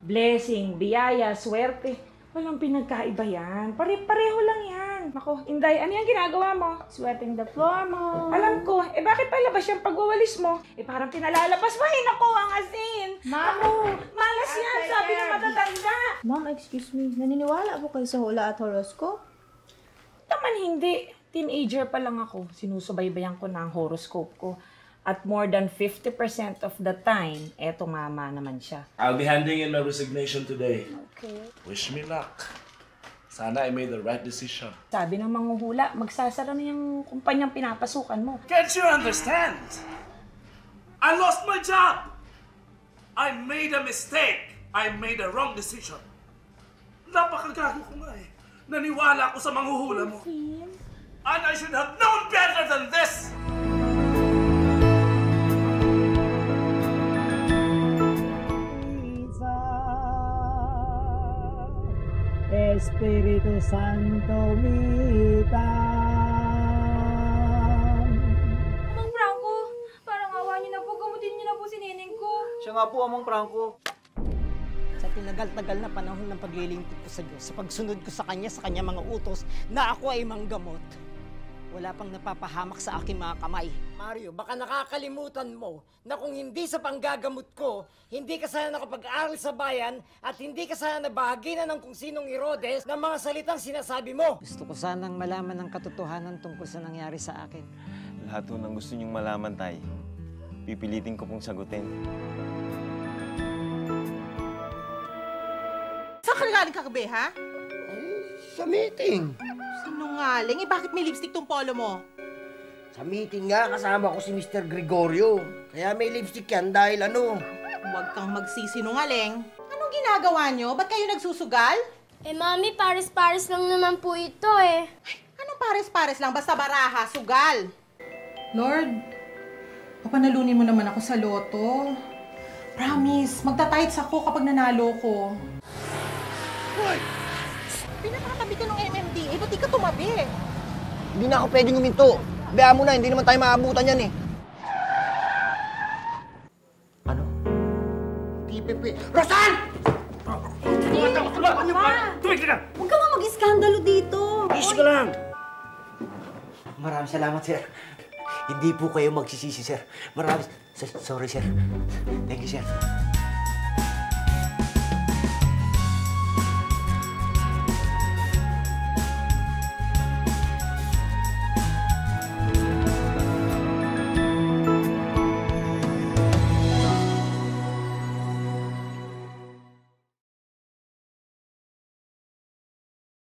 blessing, biyaya, swerte. Walang pinagkaiba yan. Pare-pareho lang yan. Ako, Inday, ano yung ginagawa mo? Sweeping the floor mo. Alam ko, eh bakit palabas yung pagwawalis mo? Eh parang pinalalabas mo, eh naku, ang asin! Ma'am! Ako, malas yan, sabi ng matatanda! Ma'am, excuse me. Naniniwala po kayo sa hula at horoscope? Naman hindi. Teenager pa lang ako. Sinusubaybayan ko na ang horoscope ko. At more than 50% of the time, eto mama naman siya. I'll be handing in my resignation today. Okay. Wish me luck. Sana I made the right decision. Sabi ng manghuhula, magsasara na yung kumpanyang pinapasukan mo. Can't you understand? I lost my job. I made a mistake. I made a wrong decision. Napakagago ko nga eh. Naniwala ako sa manghuhula mo. And I should have known better than this! Espiritu Santo Mitan. Amang Franco, parang awa niyo na po. Gamutin niyo na po si Neneng ko. Siya nga po, Amang Franco. sa tinagal-tagal na panahon ng paglilingkod ko sa Diyos, sa pagsunod ko sa Kanya, sa Kanya mga utos, na ako ay manggamot. Wala pang napapahamak sa aking mga kamay. Mario, baka nakakalimutan mo na kung hindi sa panggagamot ko, hindi ka sana nakapag-aral sa bayan at hindi ka sana nabahagi na ng kung sinong Herodes ng mga salitang sinasabi mo. Gusto ko sanang malaman ng katotohanan tungkol sa nangyari sa akin. Lahat po ng gusto niyong malaman, Tay. Pipilitin ko pong sagutin. Saan ka galing kagabi, ha? Sa meeting. Sinungaling. Eh, bakit may lipstick tong polo mo? Sa meeting nga, kasama ko si Mr. Gregorio. Kaya may lipstick yan dahil ano, Huwag kang magsisinungaling. Anong ginagawa nyo? Ba't kayo nagsusugal? Eh, Mami, pares-pares lang naman po ito eh. Anong pares-pares lang? Basta baraha, sugal. Lord, papanalunin mo naman ako sa loto. Promise, magtatights ako kapag nanalo ko. Hoy! Pinakatabi ka ng MMDA, ba't di ka tumabi? hindi na ako pwedeng huminto. Bayaan mo na, hindi naman tayo maabutan yan eh. Ano? TPP. Rosan! Tumigil ka! Huwag ka nga mag-iskandalo dito. Is ka lang! Maraming salamat, sir. Hindi po kayo magsisisi, sir. Maraming... Sorry, sir. Thank you, sir.